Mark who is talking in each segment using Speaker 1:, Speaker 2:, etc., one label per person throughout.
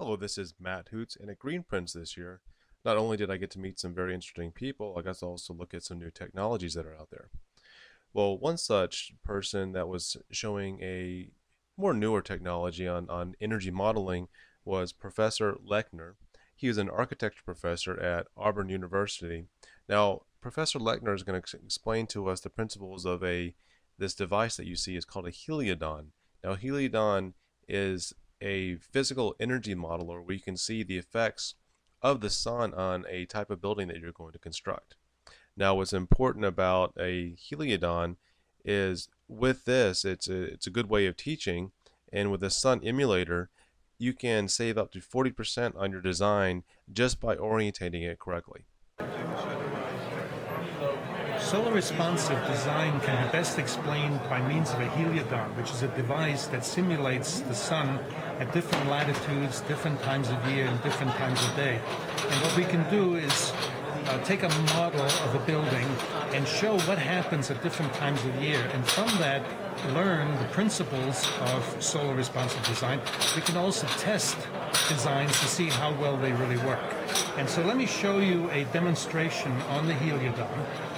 Speaker 1: Hello, this is Matt Hoots, and at Greenprints this year, not only did I get to meet some very interesting people, I got to also look at some new technologies that are out there. Well, one such person that was showing a more newer technology on, on energy modeling was Professor Lechner. He is an architecture professor at Auburn University. Now, Professor Lechner is going to explain to us the principles of a this device that you see is called a heliodon. Now, heliodon is a physical energy modeler where you can see the effects of the sun on a type of building that you're going to construct. Now, what's important about a heliodon is with this, it's a, it's a good way of teaching, and with a sun emulator, you can save up to 40% on your design just by orientating it correctly.
Speaker 2: Solar responsive design can be best explained by means of a heliodon, which is a device that simulates the sun at different latitudes, different times of year, and different times of day. And what we can do is uh, take a model of a building and show what happens at different times of year, and from that learn the principles of solar responsive design. We can also test designs to see how well they really work. And so let me show you a demonstration on the Heliodon.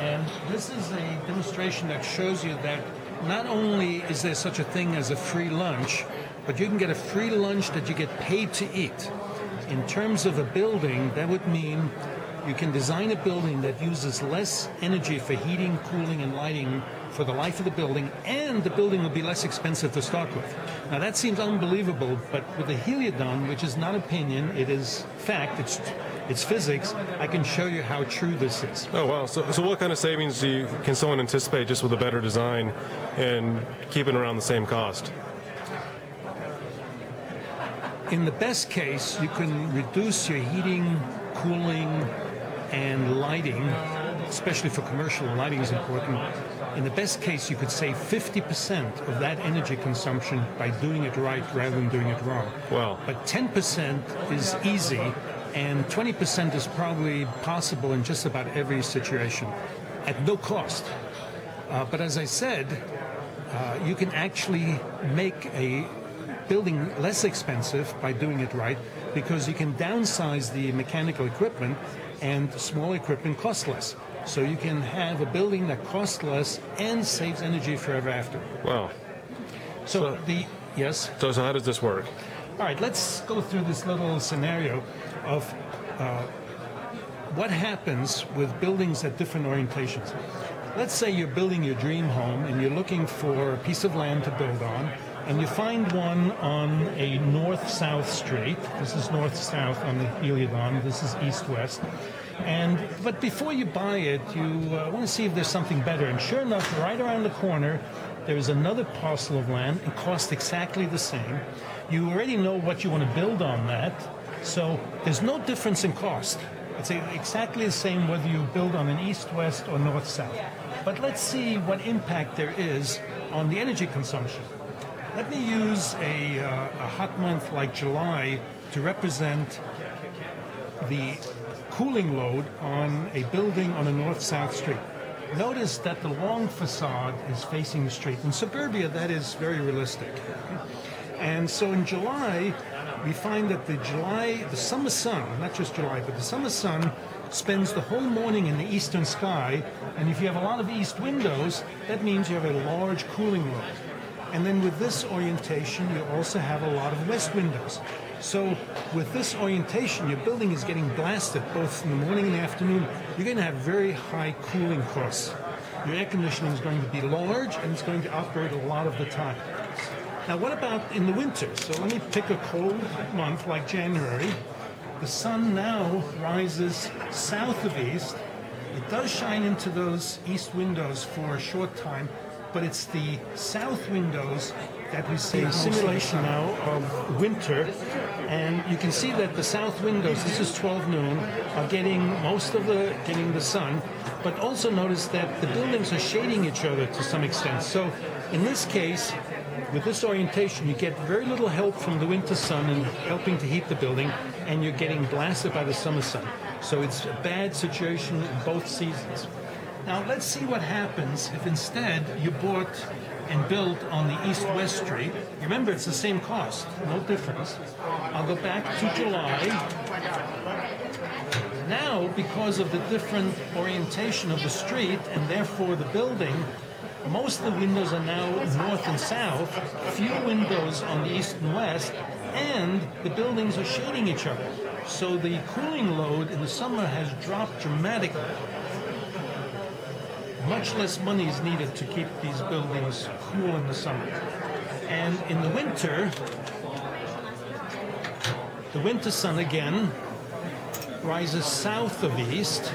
Speaker 2: And this is a demonstration that shows you that not only is there such a thing as a free lunch, but you can get a free lunch that you get paid to eat. In terms of a building, that would mean you can design a building that uses less energy for heating, cooling, and lighting for the life of the building, and the building will be less expensive to start with. Now that seems unbelievable, but with the Heliodon, which is not opinion, it is fact, it's it's physics, I can show you how true this is.
Speaker 1: Oh wow! So, so what kind of savings do you, can someone anticipate just with a better design and keeping around the same cost?
Speaker 2: In the best case, you can reduce your heating, cooling, and lighting, especially for commercial lighting is important. In the best case, you could save 50% of that energy consumption by doing it right rather than doing it wrong.
Speaker 1: Wow.
Speaker 2: But 10% is easy and 20% is probably possible in just about every situation at no cost. Uh, but as I said, uh, you can actually make a building less expensive by doing it right because you can downsize the mechanical equipment and small equipment costs less. So you can have a building that costs less and saves energy forever after.
Speaker 1: Wow.
Speaker 2: So, so the yes.
Speaker 1: So, so how does this work?
Speaker 2: All right, let's go through this little scenario of uh, what happens with buildings at different orientations. Let's say you're building your dream home and you're looking for a piece of land to build on, and you find one on a north-south street. This is north-south on the Heliodon. This is east-west. And but before you buy it, you uh, want to see if there's something better. And sure enough, right around the corner, there's another parcel of land. It costs exactly the same. You already know what you want to build on that. So there's no difference in cost. It's exactly the same whether you build on an east-west or north-south. But let's see what impact there is on the energy consumption. Let me use a, uh, a hot month like July to represent the cooling load on a building on a north-south street. Notice that the long facade is facing the street. In suburbia, that is very realistic. And so in July, we find that the July, the summer sun, not just July, but the summer sun spends the whole morning in the eastern sky. And if you have a lot of east windows, that means you have a large cooling load. And then with this orientation, you also have a lot of west windows. So with this orientation, your building is getting blasted both in the morning and afternoon. You're going to have very high cooling costs. Your air conditioning is going to be large and it's going to operate a lot of the time. Now, what about in the winter? So let me pick a cold month like January. The sun now rises south of east. It does shine into those east windows for a short time, but it's the south windows that we see a simulation now of winter. And you can see that the south windows, this is 12 noon, are getting most of the getting the sun. But also notice that the buildings are shading each other to some extent. So in this case, with this orientation, you get very little help from the winter sun and helping to heat the building, and you're getting blasted by the summer sun. So it's a bad situation in both seasons. Now let's see what happens if instead you bought and built on the east-west street, remember it's the same cost, no difference. I'll go back to July. Now, because of the different orientation of the street and therefore the building, most of the windows are now north and south, few windows on the east and west, and the buildings are shading each other. So the cooling load in the summer has dropped dramatically. Much less money is needed to keep these buildings cool in the summer. And in the winter, the winter sun again rises south of east.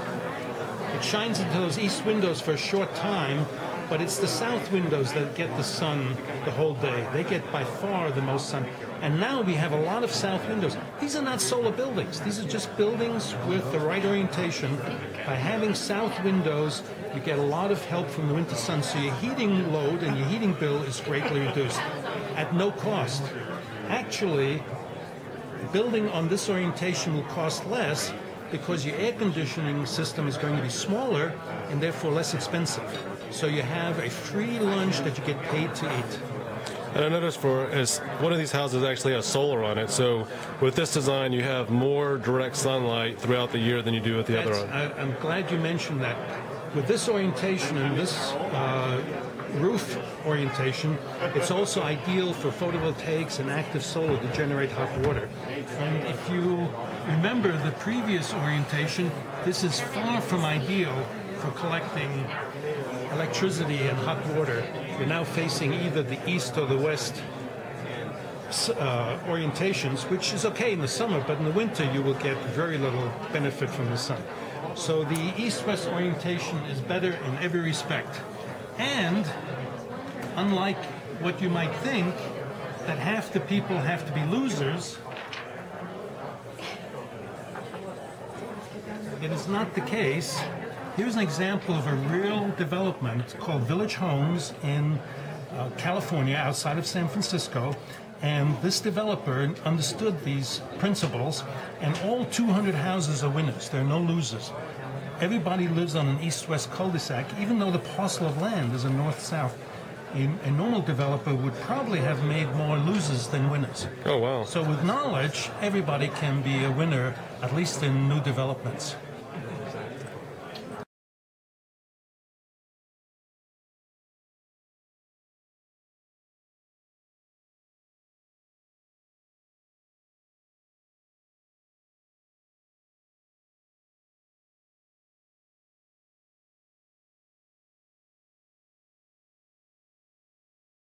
Speaker 2: It shines into those east windows for a short time, but it's the south windows that get the sun the whole day. They get by far the most sun. And now we have a lot of south windows. These are not solar buildings. These are just buildings with the right orientation. By having south windows, you get a lot of help from the winter sun, so your heating load and your heating bill is greatly reduced at no cost. Actually, building on this orientation will cost less because your air conditioning system is going to be smaller and therefore less expensive. So you have a free lunch that you get paid to eat.
Speaker 3: And I noticed for as one of these houses actually has solar on it, so with this design you have more direct sunlight throughout the year than you do with the
Speaker 2: That's,
Speaker 3: other one.
Speaker 2: I, I'm glad you mentioned that. With this orientation and this uh, roof orientation, it's also ideal for photovoltaics and active solar to generate hot water. And if you remember the previous orientation, this is far from ideal for collecting electricity and hot water. You're now facing either the east or the west uh, orientations, which is okay in the summer, but in the winter you will get very little benefit from the sun. So the east-west orientation is better in every respect. And unlike what you might think, that half the people have to be losers, it is not the case. Here's an example of a real development called Village Homes in uh, California, outside of San Francisco. And this developer understood these principles, and all 200 houses are winners. There are no losers. Everybody lives on an east-west cul-de-sac, even though the parcel of land is a north-south. A, a normal developer would probably have made more losers than winners.
Speaker 3: Oh wow!
Speaker 2: So with knowledge, everybody can be a winner, at least in new developments.